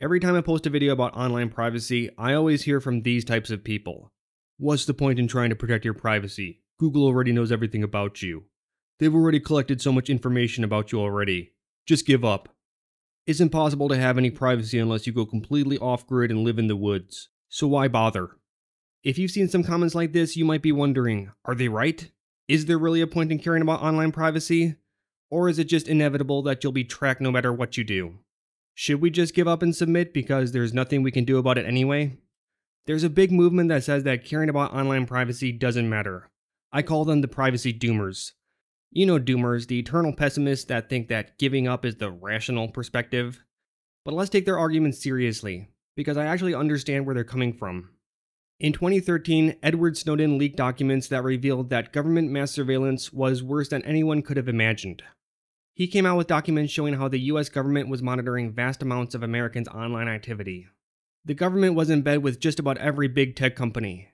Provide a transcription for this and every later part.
Every time I post a video about online privacy, I always hear from these types of people. What's the point in trying to protect your privacy? Google already knows everything about you. They've already collected so much information about you already. Just give up. It's impossible to have any privacy unless you go completely off grid and live in the woods. So why bother? If you've seen some comments like this, you might be wondering are they right? Is there really a point in caring about online privacy? Or is it just inevitable that you'll be tracked no matter what you do? Should we just give up and submit because there's nothing we can do about it anyway? There's a big movement that says that caring about online privacy doesn't matter. I call them the privacy doomers. You know doomers, the eternal pessimists that think that giving up is the rational perspective. But let's take their argument seriously, because I actually understand where they're coming from. In 2013, Edward Snowden leaked documents that revealed that government mass surveillance was worse than anyone could have imagined. He came out with documents showing how the US government was monitoring vast amounts of Americans' online activity. The government was in bed with just about every big tech company,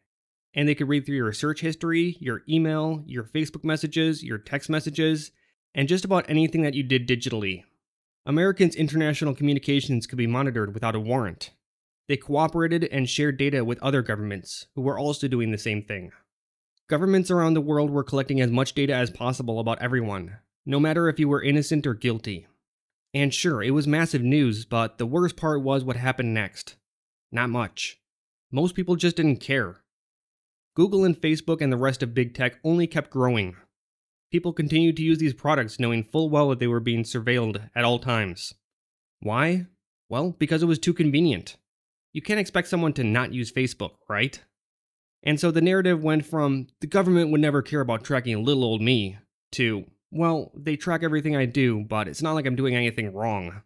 and they could read through your search history, your email, your Facebook messages, your text messages, and just about anything that you did digitally. Americans' international communications could be monitored without a warrant. They cooperated and shared data with other governments, who were also doing the same thing. Governments around the world were collecting as much data as possible about everyone, no matter if you were innocent or guilty. And sure, it was massive news, but the worst part was what happened next. Not much. Most people just didn't care. Google and Facebook and the rest of big tech only kept growing. People continued to use these products knowing full well that they were being surveilled at all times. Why? Well, because it was too convenient. You can't expect someone to not use Facebook, right? And so the narrative went from, the government would never care about tracking little old me, to, well, they track everything I do, but it's not like I'm doing anything wrong.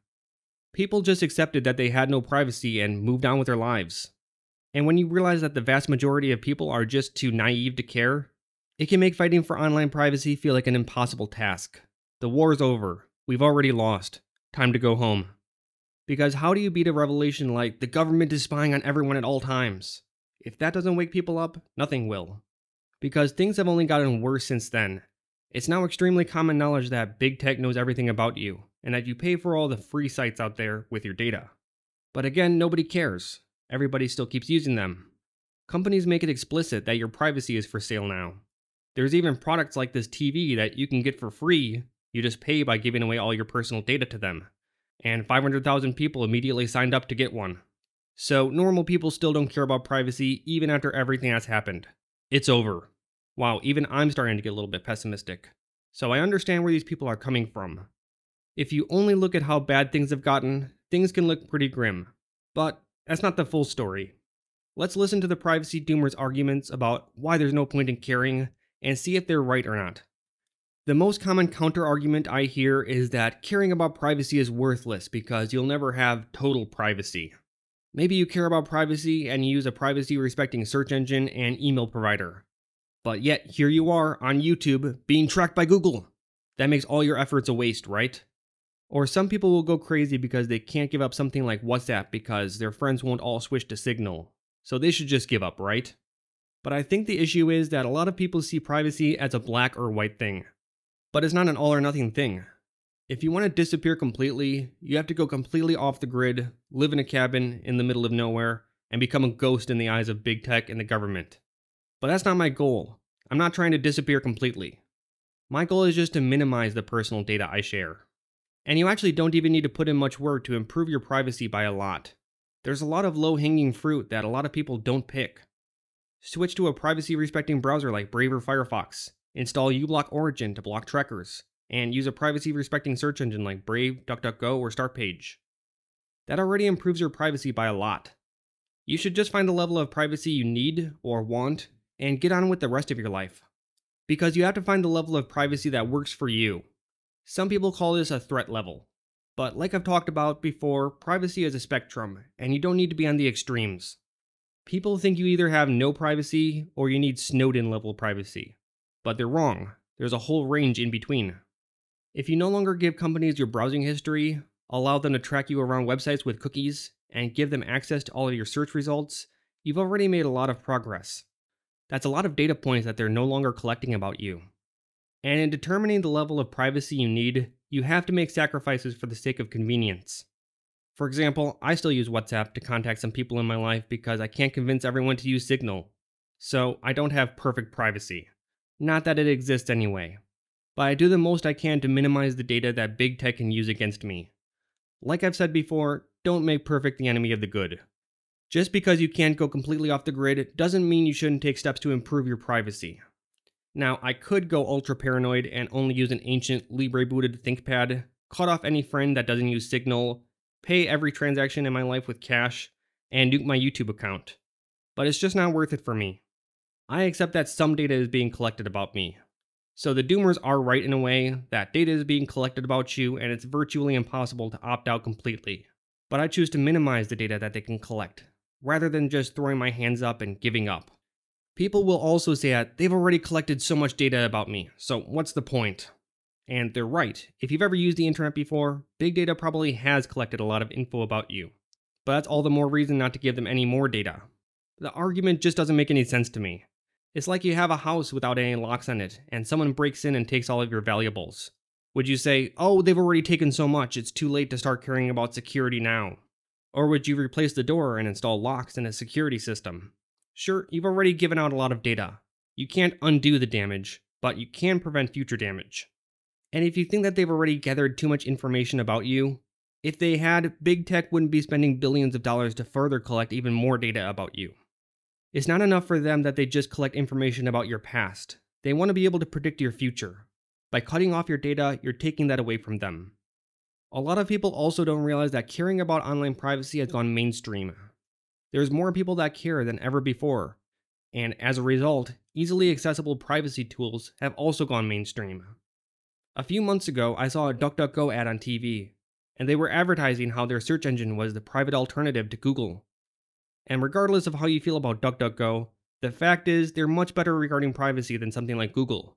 People just accepted that they had no privacy and moved on with their lives. And when you realize that the vast majority of people are just too naive to care, it can make fighting for online privacy feel like an impossible task. The war's over. We've already lost. Time to go home. Because how do you beat a revelation like the government is spying on everyone at all times? If that doesn't wake people up, nothing will. Because things have only gotten worse since then. It's now extremely common knowledge that big tech knows everything about you, and that you pay for all the free sites out there with your data. But again, nobody cares everybody still keeps using them. Companies make it explicit that your privacy is for sale now. There's even products like this TV that you can get for free, you just pay by giving away all your personal data to them. And 500,000 people immediately signed up to get one. So, normal people still don't care about privacy even after everything that's happened. It's over. Wow, even I'm starting to get a little bit pessimistic. So, I understand where these people are coming from. If you only look at how bad things have gotten, things can look pretty grim. But that's not the full story. Let's listen to the privacy doomers' arguments about why there's no point in caring and see if they're right or not. The most common counter argument I hear is that caring about privacy is worthless because you'll never have total privacy. Maybe you care about privacy and you use a privacy respecting search engine and email provider. But yet, here you are on YouTube being tracked by Google. That makes all your efforts a waste, right? Or some people will go crazy because they can't give up something like WhatsApp because their friends won't all switch to Signal. So they should just give up, right? But I think the issue is that a lot of people see privacy as a black or white thing. But it's not an all or nothing thing. If you want to disappear completely, you have to go completely off the grid, live in a cabin in the middle of nowhere, and become a ghost in the eyes of big tech and the government. But that's not my goal. I'm not trying to disappear completely. My goal is just to minimize the personal data I share. And you actually don't even need to put in much work to improve your privacy by a lot. There's a lot of low hanging fruit that a lot of people don't pick. Switch to a privacy respecting browser like Brave or Firefox. Install uBlock Origin to block trackers. And use a privacy respecting search engine like Brave, DuckDuckGo, or Startpage. That already improves your privacy by a lot. You should just find the level of privacy you need or want and get on with the rest of your life. Because you have to find the level of privacy that works for you some people call this a threat level. But like I've talked about before, privacy is a spectrum, and you don't need to be on the extremes. People think you either have no privacy or you need Snowden level privacy. But they're wrong. There's a whole range in between. If you no longer give companies your browsing history, allow them to track you around websites with cookies, and give them access to all of your search results, you've already made a lot of progress. That's a lot of data points that they're no longer collecting about you. And in determining the level of privacy you need, you have to make sacrifices for the sake of convenience. For example, I still use WhatsApp to contact some people in my life because I can't convince everyone to use Signal. So I don't have perfect privacy. Not that it exists anyway. But I do the most I can to minimize the data that big tech can use against me. Like I've said before, don't make perfect the enemy of the good. Just because you can't go completely off the grid doesn't mean you shouldn't take steps to improve your privacy. Now, I could go ultra paranoid and only use an ancient Librebooted ThinkPad, cut off any friend that doesn't use Signal, pay every transaction in my life with cash, and nuke my YouTube account. But it's just not worth it for me. I accept that some data is being collected about me. So the doomers are right in a way that data is being collected about you and it's virtually impossible to opt out completely. But I choose to minimize the data that they can collect, rather than just throwing my hands up and giving up. People will also say that they've already collected so much data about me, so what's the point? And they're right. If you've ever used the internet before, big data probably has collected a lot of info about you. But that's all the more reason not to give them any more data. The argument just doesn't make any sense to me. It's like you have a house without any locks on it, and someone breaks in and takes all of your valuables. Would you say, oh, they've already taken so much, it's too late to start caring about security now? Or would you replace the door and install locks and a security system? Sure, you've already given out a lot of data. You can't undo the damage, but you can prevent future damage. And if you think that they've already gathered too much information about you, if they had, big tech wouldn't be spending billions of dollars to further collect even more data about you. It's not enough for them that they just collect information about your past. They want to be able to predict your future. By cutting off your data, you're taking that away from them. A lot of people also don't realize that caring about online privacy has gone mainstream. There's more people that care than ever before, and as a result, easily accessible privacy tools have also gone mainstream. A few months ago, I saw a DuckDuckGo ad on TV, and they were advertising how their search engine was the private alternative to Google. And regardless of how you feel about DuckDuckGo, the fact is they're much better regarding privacy than something like Google.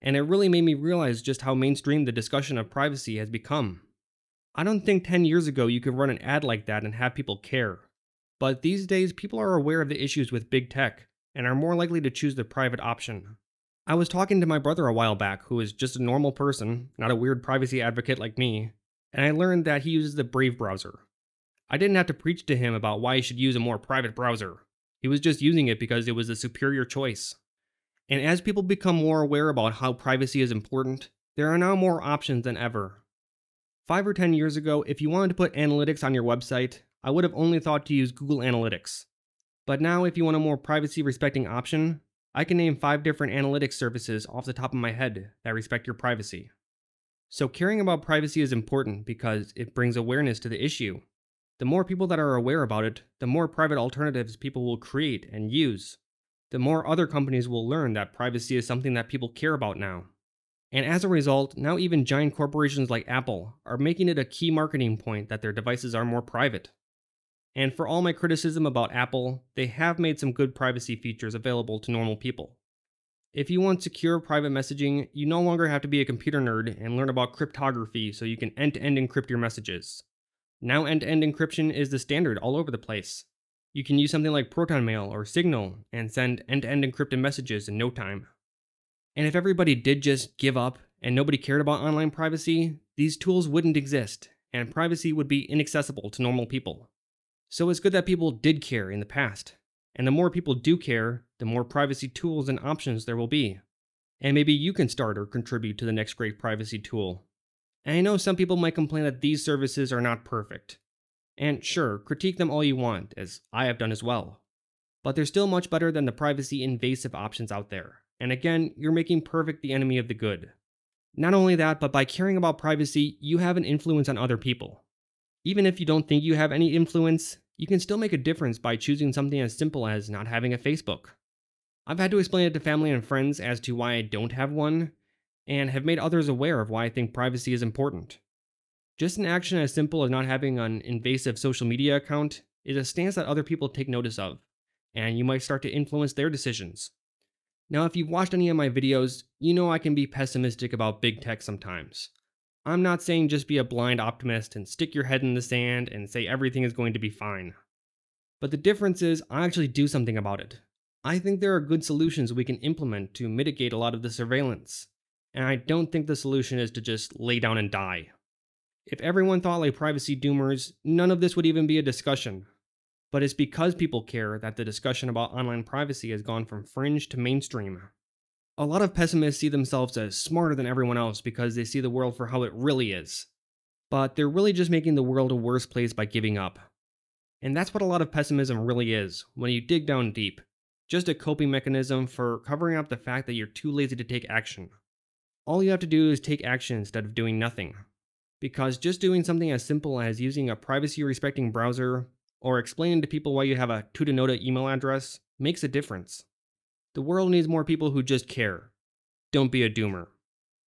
And it really made me realize just how mainstream the discussion of privacy has become. I don't think 10 years ago you could run an ad like that and have people care. But these days, people are aware of the issues with big tech and are more likely to choose the private option. I was talking to my brother a while back, who is just a normal person, not a weird privacy advocate like me, and I learned that he uses the Brave browser. I didn't have to preach to him about why he should use a more private browser. He was just using it because it was a superior choice. And as people become more aware about how privacy is important, there are now more options than ever. Five or ten years ago, if you wanted to put analytics on your website, I would have only thought to use Google Analytics. But now, if you want a more privacy respecting option, I can name five different analytics services off the top of my head that respect your privacy. So, caring about privacy is important because it brings awareness to the issue. The more people that are aware about it, the more private alternatives people will create and use. The more other companies will learn that privacy is something that people care about now. And as a result, now even giant corporations like Apple are making it a key marketing point that their devices are more private. And for all my criticism about Apple, they have made some good privacy features available to normal people. If you want secure private messaging, you no longer have to be a computer nerd and learn about cryptography so you can end to end encrypt your messages. Now, end to end encryption is the standard all over the place. You can use something like ProtonMail or Signal and send end to end encrypted messages in no time. And if everybody did just give up and nobody cared about online privacy, these tools wouldn't exist, and privacy would be inaccessible to normal people. So it's good that people did care in the past. And the more people do care, the more privacy tools and options there will be. And maybe you can start or contribute to the next great privacy tool. And I know some people might complain that these services are not perfect. And sure, critique them all you want, as I have done as well. But they're still much better than the privacy invasive options out there. And again, you're making perfect the enemy of the good. Not only that, but by caring about privacy, you have an influence on other people. Even if you don't think you have any influence, you can still make a difference by choosing something as simple as not having a Facebook. I've had to explain it to family and friends as to why I don't have one, and have made others aware of why I think privacy is important. Just an action as simple as not having an invasive social media account is a stance that other people take notice of, and you might start to influence their decisions. Now, if you've watched any of my videos, you know I can be pessimistic about big tech sometimes. I'm not saying just be a blind optimist and stick your head in the sand and say everything is going to be fine. But the difference is, I actually do something about it. I think there are good solutions we can implement to mitigate a lot of the surveillance. And I don't think the solution is to just lay down and die. If everyone thought like privacy doomers, none of this would even be a discussion. But it's because people care that the discussion about online privacy has gone from fringe to mainstream. A lot of pessimists see themselves as smarter than everyone else because they see the world for how it really is. But they're really just making the world a worse place by giving up. And that's what a lot of pessimism really is, when you dig down deep. Just a coping mechanism for covering up the fact that you're too lazy to take action. All you have to do is take action instead of doing nothing. Because just doing something as simple as using a privacy respecting browser or explaining to people why you have a Tutanota email address makes a difference. The world needs more people who just care. Don't be a doomer.